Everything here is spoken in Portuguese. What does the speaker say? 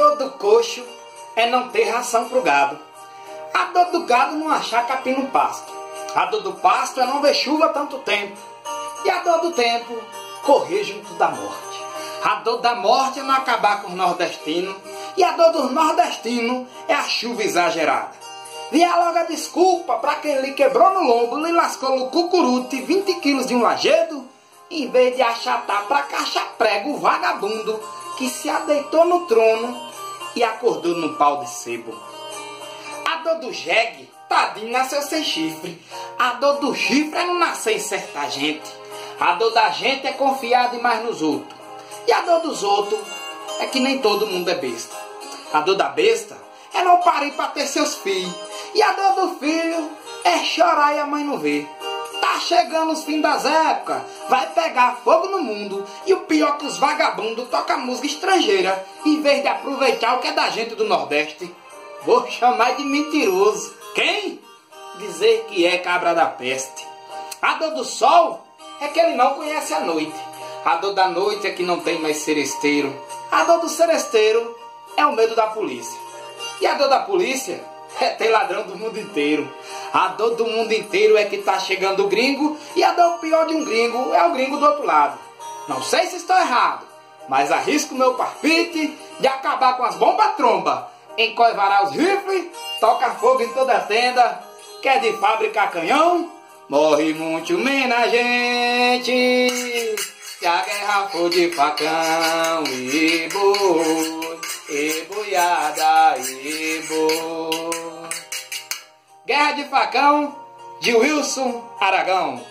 dor do coxo é não ter ração pro gado. A dor do gado não achar capim no pasto. A dor do pasto é não ver chuva tanto tempo. E a dor do tempo, correr junto da morte. A dor da morte é não acabar com os nordestinos. E a dor dos nordestinos é a chuva exagerada. Via logo a desculpa para quem lhe quebrou no lombo, lhe lascou no cucurute 20 quilos de um lajedo, em vez de achatar pra caixa prego o vagabundo que se adeitou no trono e acordou num pau de sebo. A dor do jegue, tadinho, nasceu sem chifre. A dor do chifre é não nascer em certa gente. A dor da gente é confiar demais nos outros. E a dor dos outros é que nem todo mundo é besta. A dor da besta é não parir para ter seus filhos. E a dor do filho é chorar e a mãe não ver. Chegando os fins das épocas, vai pegar fogo no mundo. E o pior que os vagabundos tocam música estrangeira, em vez de aproveitar o que é da gente do Nordeste. Vou chamar de mentiroso. Quem? Dizer que é cabra da peste. A dor do sol é que ele não conhece a noite. A dor da noite é que não tem mais seresteiro. A dor do seresteiro é o medo da polícia. E a dor da polícia é ter ladrão do mundo inteiro. A dor do mundo inteiro é que tá chegando o gringo. E a dor pior de um gringo é o gringo do outro lado. Não sei se estou errado, mas arrisco meu parpite de acabar com as bombas tromba. Encoivará os rifles, toca fogo em toda a tenda. Quer de fabricar canhão? Morre muito menos gente. Se a guerra for de facão e boi, e boiada e boi. Guerra de facão de Wilson Aragão.